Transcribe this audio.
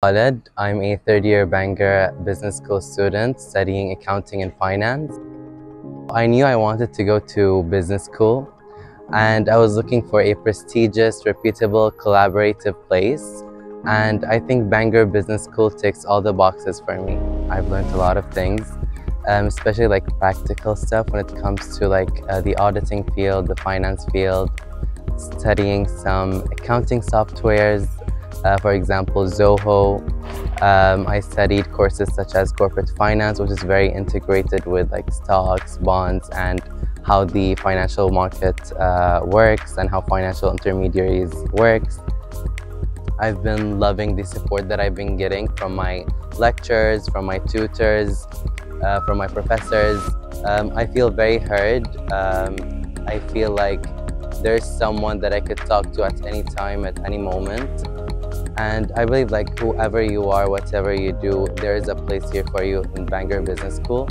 Khaled. I'm a third year Bangor Business School student studying accounting and finance. I knew I wanted to go to business school and I was looking for a prestigious, reputable, collaborative place. And I think Bangor Business School ticks all the boxes for me. I've learned a lot of things, um, especially like practical stuff when it comes to like uh, the auditing field, the finance field, studying some accounting softwares, uh, for example, Zoho. Um, I studied courses such as corporate finance, which is very integrated with like stocks, bonds, and how the financial market uh, works and how financial intermediaries works. I've been loving the support that I've been getting from my lectures, from my tutors, uh, from my professors. Um, I feel very heard. Um, I feel like there's someone that I could talk to at any time, at any moment. And I believe like whoever you are, whatever you do, there is a place here for you in Bangor Business School.